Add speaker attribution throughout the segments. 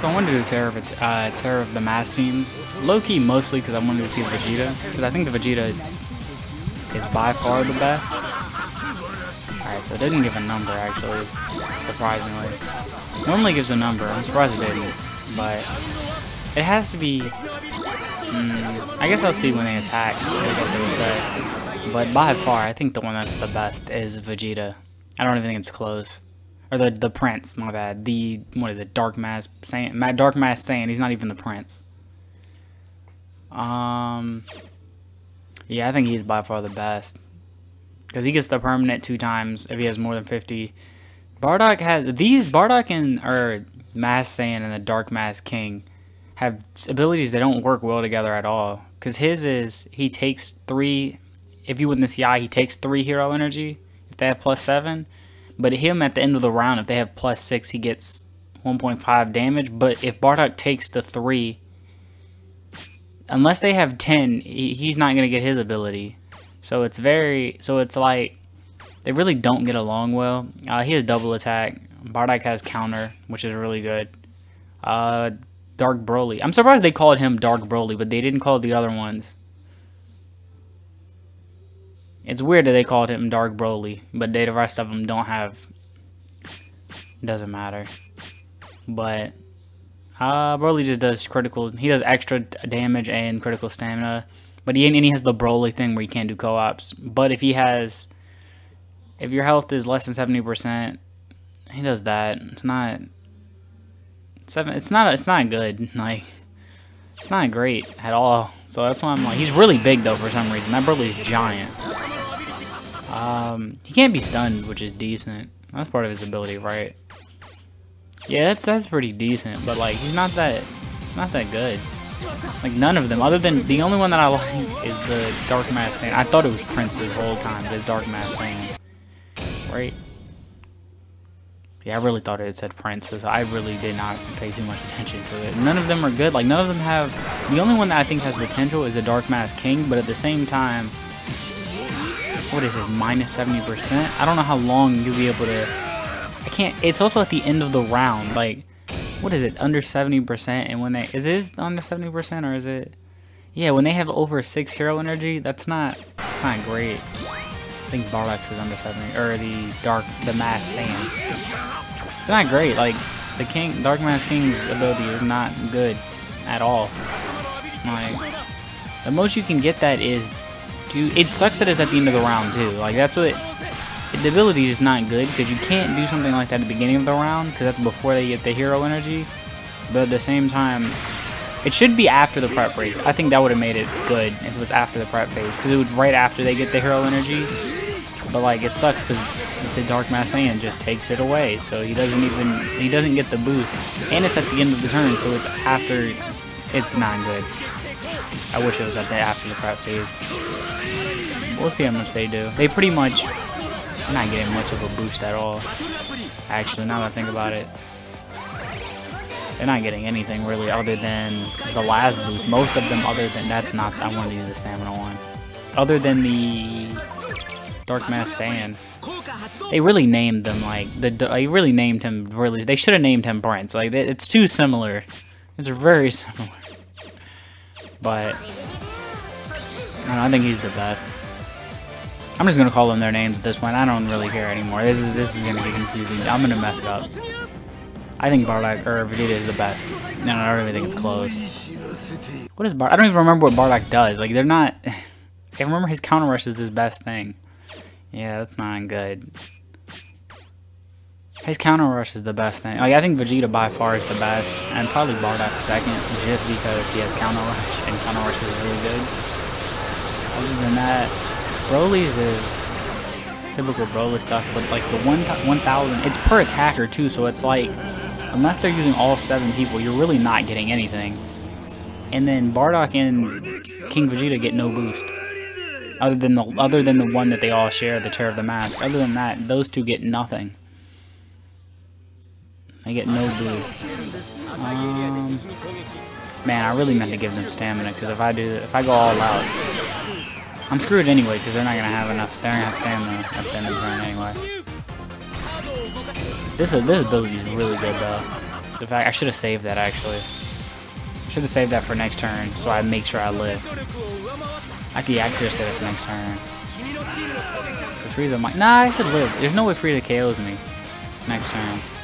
Speaker 1: So I wanted to do Terror of, uh, Terror of the Mask Team. Low-key mostly because I wanted to see Vegeta. Because I think the Vegeta is by far the best. Alright, so it didn't give a number actually, surprisingly. Normally gives a number, I'm surprised it didn't. But it has to be... Mm, I guess I'll see when they attack, I guess I would say. But by far, I think the one that's the best is Vegeta. I don't even think it's close. Or the the prince, my bad. The what is it? Dark Masked Saiyan. Dark Masked Saiyan. He's not even the prince. Um. Yeah, I think he's by far the best because he gets the permanent two times if he has more than fifty. Bardock has these Bardock and or Masked Saiyan and the Dark Masked King have abilities that don't work well together at all. Because his is he takes three. If you win the CI, he takes three hero energy. If they have plus seven but him at the end of the round, if they have plus 6, he gets 1.5 damage. But if Bardock takes the 3, unless they have 10, he's not going to get his ability. So it's very, so it's like, they really don't get along well. Uh, he has double attack. Bardock has counter, which is really good. Uh, Dark Broly. I'm surprised they called him Dark Broly, but they didn't call the other ones. It's weird that they called him Dark Broly, but the rest of them don't have. Doesn't matter. But uh, Broly just does critical. He does extra damage and critical stamina. But he and he has the Broly thing where you can't do co-ops. But if he has, if your health is less than seventy percent, he does that. It's not seven. It's not. It's not good. Like it's not great at all. So that's why I'm like, he's really big though for some reason. That Broly's giant. Um, he can't be stunned, which is decent. That's part of his ability, right? Yeah, that's that's pretty decent, but like he's not that not that good. Like none of them, other than the only one that I like is the Dark Masked Saiyan. I thought it was Prince this whole time, the Dark Masked Saiyan. Right? Yeah, I really thought it said Prince, so I really did not pay too much attention to it. None of them are good. Like none of them have. The only one that I think has potential is the Dark Masked King, but at the same time, what is this, minus 70%? I don't know how long you'll be able to, I can't, it's also at the end of the round, like, what is it, under 70%, and when they, is it under 70%, or is it, yeah, when they have over 6 hero energy, that's not, that's not great. I think Bardock is under 70, or the Dark, the Masked Saiyan. It's not great, like, the King, Dark Masked King's ability is not good at all. Like, the most you can get that is too. It sucks that it's at the end of the round too. Like that's what the ability is not good because you can't do something like that at the beginning of the round because that's before they get the hero energy. But at the same time, it should be after the prep phase. I think that would have made it good if it was after the prep phase because it was right after they get the hero energy. But like it sucks because the Dark Masked Saiyan just takes it away, so he doesn't even he doesn't get the boost, and it's at the end of the turn, so it's after. It's not good. I wish it was at the after the prep phase. We'll see how much they do. They pretty much are not getting much of a boost at all. Actually, now that I think about it. They're not getting anything really other than the last boost. Most of them other than that's not I wanted to use the stamina one. Other than the Dark Masked Saiyan. They really named them like the they really named him really they should have named him Prince. Like it's too similar. It's very similar. But I, I think he's the best. I'm just gonna call them their names at this point. I don't really care anymore. This is this is gonna get confusing. I'm gonna mess it up. I think Bardock or Vegeta is the best. No, I don't really think it's close. What is Bardock? I don't even remember what Bardock does. Like they're not. I remember his counter rush is his best thing. Yeah, that's not good. His counter rush is the best thing. Like I think Vegeta by far is the best, and probably Bardock second, just because he has counter rush, and counter rush is really good. Other than that, Broly's is typical Broly stuff, but like the one 1000, it's per attacker too, so it's like, unless they're using all seven people, you're really not getting anything. And then Bardock and King Vegeta get no boost. Other than the other than the one that they all share, the Terror of the Mask. Other than that, those two get nothing. They get no boost. Um, man, I really meant to give them stamina because if I do, if I go all out, I'm screwed anyway because they're not gonna have enough. They're gonna have stamina at the end of the anyway. This this ability is really good though. The fact I should have saved that actually. Should have saved that for next turn, so I make sure I live. I could, yeah, save that for next turn. Cause Frieza might. Nah, I should live. There's no way Frieza KOs me next turn.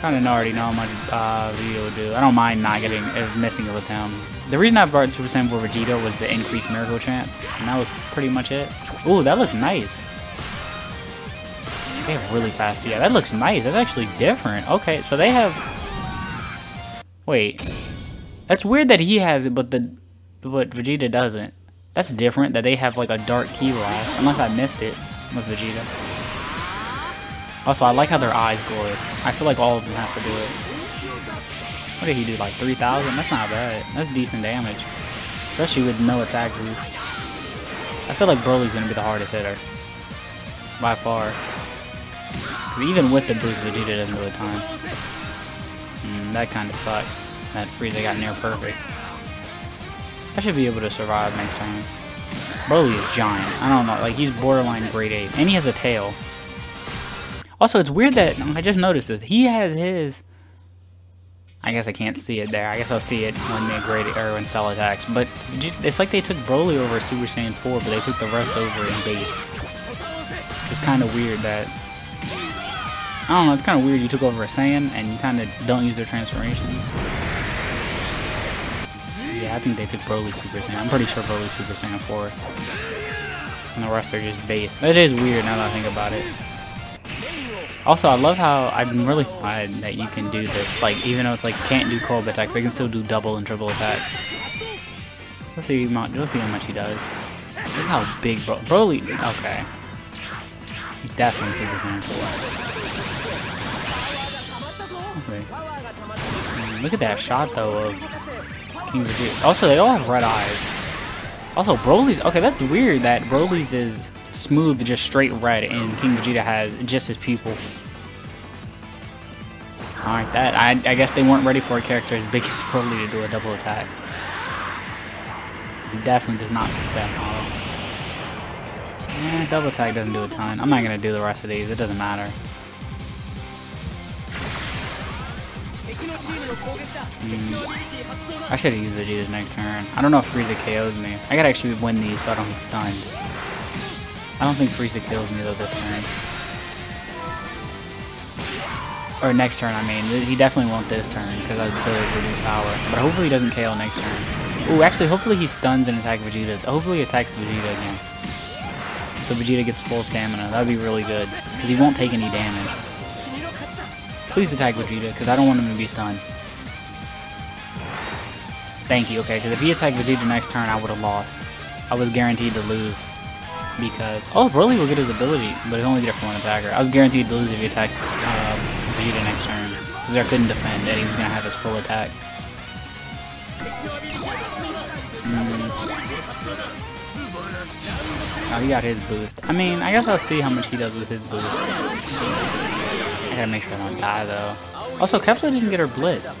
Speaker 1: Kind of already know how much uh, Vegeta would do. I don't mind not getting uh, missing it with him. The reason I brought Super Saiyan 4 Vegeta was the increased miracle chance, and that was pretty much it. Ooh, that looks nice. They have really fast. Yeah, that looks nice. That's actually different. Okay, so they have. Wait, that's weird that he has it, but the but Vegeta doesn't. That's different. That they have like a dark Ki blast, unless I missed it with Vegeta. Also, I like how their eyes glow. I feel like all of them have to do it. What did he do, like 3,000? That's not bad. That's decent damage. Especially with no attack boost. I feel like Broly's going to be the hardest hitter. By far. even with the boost, Vegeta doesn't do a ton. Mm, that kind of sucks. That Frieza got near perfect. I should be able to survive next time. Broly is giant. I don't know. Like, he's borderline grade 8. And he has a tail. Also, it's weird that I just noticed this. He has his. I guess I can't see it there. I guess I'll see it when they grade or when Cell attacks. But it's like they took Broly over Super Saiyan 4, but they took the rest over in base. It's kind of weird that. I don't know. It's kind of weird. You took over a Saiyan and you kind of don't use their transformations. Yeah, I think they took Broly Super Saiyan. I'm pretty sure Broly Super Saiyan 4. And the rest are just base. That is weird now that I think about it. Also, I love how I'm really glad that you can do this. Like, even though it's like can't do cold attacks, I can still do double and triple attacks. Let's see, let's see how much he does. Look how big Bro Broly. Okay, he definitely Super Saiyan 4. Let's see. Hmm, look at that shot though of King Vegeta. Also, they all have red eyes. Also, Broly's. Okay, that's weird that Broly's is smooth, just straight red, and King Vegeta has just his pupil. Alright, that I, I guess they weren't ready for a character as big as Broly to do a double attack. He definitely does not fit that model. Yeah, double attack doesn't do a ton. I'm not gonna do the rest of these, it doesn't matter. Mm. I should have used Vegeta's next turn. I don't know if Frieza KOs me. I gotta actually win these so I don't get stunned. I don't think Frieza kills me though this turn. Or next turn, I mean. He definitely won't this turn because of the reduced power. But hopefully he doesn't KO next turn. Ooh, actually, hopefully he stuns and attacks Vegeta. Hopefully he attacks Vegeta again. So Vegeta gets full stamina. That would be really good. Because he won't take any damage. Please attack Vegeta, because I don't want him to be stunned. Thank you, okay, because if he attacked Vegeta next turn, I would have lost. I was guaranteed to lose because... Oh, Broly will get his ability, but he'll only get it for one attacker. I was guaranteed to lose if he attacked uh, Vegeta next turn, because I couldn't defend, and he was going to have his full attack. Mm. Oh, he got his boost. I mean, I guess I'll see how much he does with his boost. I gotta make sure I don't die, though. Also, Kefla didn't get her Blitz.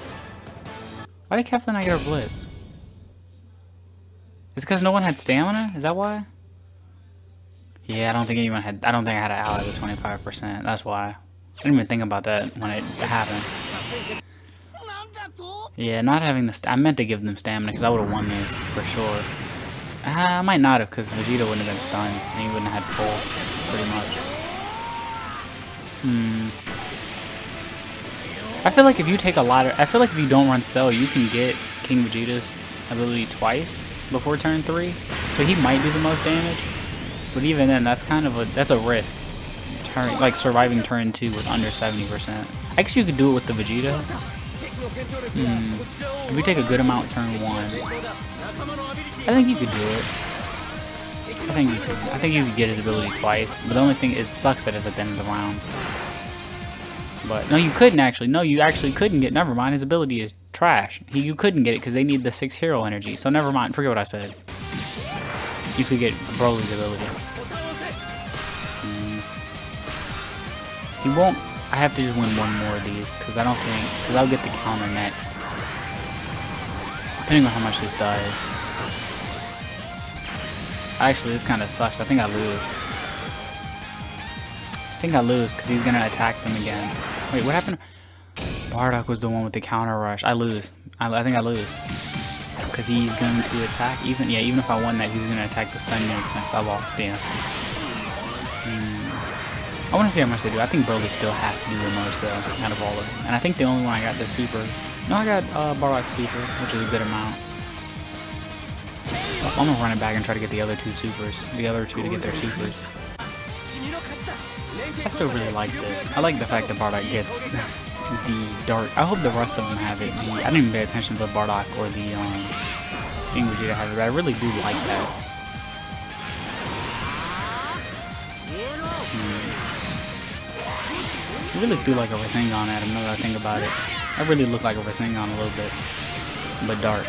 Speaker 1: Why did Kefla not get her Blitz? It's because no one had stamina? Is that why? Yeah, I don't think anyone had. I don't think I had an ally with 25%. That's why. I didn't even think about that when it happened. Yeah, not having the. I meant to give them stamina because I would have won this for sure. Uh, I might not have because Vegeta wouldn't have been stunned and he wouldn't have had full, pretty much. Hmm. I feel like if you take a lot of. I feel like if you don't run Cell, you can get King Vegeta's ability twice before turn 3. So he might do the most damage. But even then, that's kind of a that's a risk. Turn like surviving turn two with under 70%. I guess you could do it with the Vegeta. Hmm. If we take a good amount turn one, I think you could do it. I think you could. I think you could get his ability twice. But the only thing, it sucks that it's at the end of the round. But no, you couldn't actually. No, you actually couldn't get. Never mind. His ability is trash. He, you couldn't get it because they need the six hero energy. So never mind. Forget what I said you could get Broly's ability. Mm. He won't. I have to just win one more of these because I don't think because I'll get the counter next. Depending on how much this does. Actually, this kind of sucks. I think I lose. I think I lose because he's gonna attack them again. Wait, what happened? Bardock was the one with the counter rush. I lose. I, I think I lose. Because he's going to attack. Even Yeah, even if I won that, he's going to attack the Sun Notes next. I lost, yeah. Hmm. I want to see how much they do. I think Broly still has to do the most, though, out of all of them. And I think the only one I got the Super... No, I got uh, Bardock Super, which is a good amount. I'm gonna run it back and try to get the other two supers. The other two to get their supers. I still really like this. I like the fact that Bardock gets the dark. I hope the rest of them have it. I didn't pay attention to the Bardock or the um, Vegeta have it, I really do like that. Hmm. I really do like a Rasengan at him, now that I think about it. I really look like a Rasengan a little bit, but dark.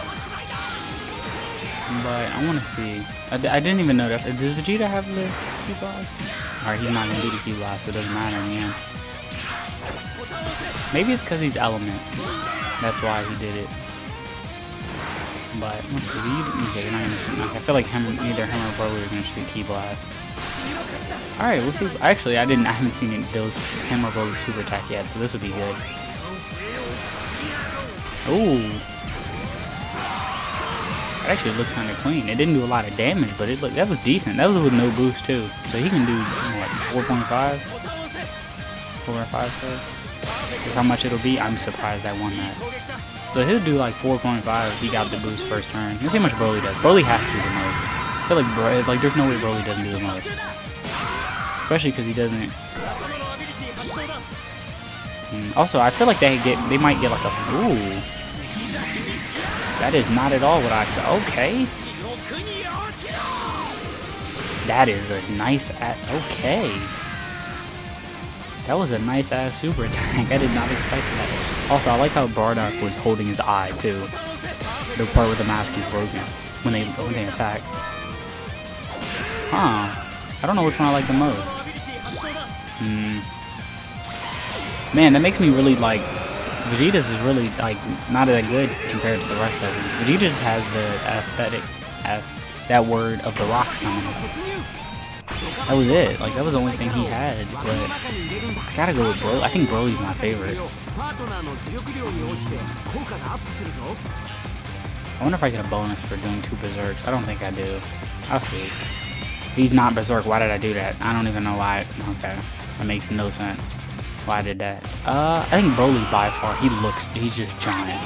Speaker 1: But I want to see. I didn't even know that. Does Vegeta have the Ki Blast? Alright, he's not going to do the Ki Blast, so it doesn't matter in the end. Maybe it's because he's Element. That's why he did it. But let's see. Okay, not gonna, I feel like him, either him or Broly are going to shoot Ki Blast. Alright, we'll see. Actually, I didn't. I haven't seen those him or Broly super attack yet, so this would be good. Ooh. It actually looked kind of clean. It didn't do a lot of damage, but it looked that was decent. That was with no boost too, so he can do what 4.5, 4.5. So that's how much it'll be. I'm surprised I won that. So he'll do like 4.5 if he got the boost first turn. Let's see how much Broly does. Broly has to do the most. I feel like Bro like there's no way Broly doesn't do the most, especially because he doesn't. Mm, also, I feel like they get they might get like a ooh. That is not at all what I expected. Okay. That is a nice... At okay. That was a nice ass super attack. I did not expect that. Also, I like how Bardock was holding his eye, too. The part where the mask is broken when they, when they attack. Huh. I don't know which one I like the most. Hmm. Man, that makes me really, like, Vegeta's is really like not that good compared to the rest of them. Vegeta's has the aesthetic, as that word of the rocks coming. That was it. Like that was the only thing he had. But I gotta go with Bro. I think Broly's my favorite. I wonder if I get a bonus for doing two berserks. I don't think I do. I'll see. He's not berserk, why did I do that? I don't even know why. Okay, that makes no sense why I did that. Uh, I think Broly by far, he looks, he's just giant.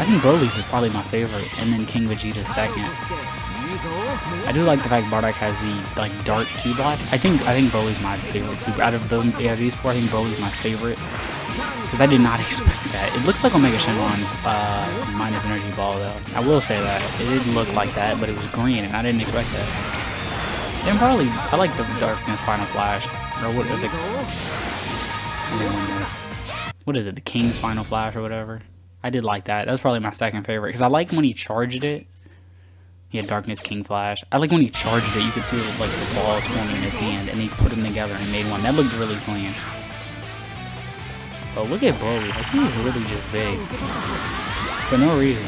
Speaker 1: I think Broly's is probably my favorite, and then King Vegeta second. I do like the fact Bardock has the like dark Ki Blast. I think I think Broly's my favorite super. Out of the yeah, these four, I think Broly's my favorite. Because I did not expect that. It looked like Omega Shenron's uh, minus energy ball though. I will say that. It didn't look like that, but it was green, and I didn't expect that. And probably, I like the darkness Final Flash. Or what, the. What is it? The King's Final Flash or whatever. I did like that. That was probably my second favorite because I like when he charged it. He had Darkness King Flash. I like when he charged it. You could see like the balls forming in his hand, and he put them together and made one. That looked really clean. But look at Broly. Like, he's really just big for no reason.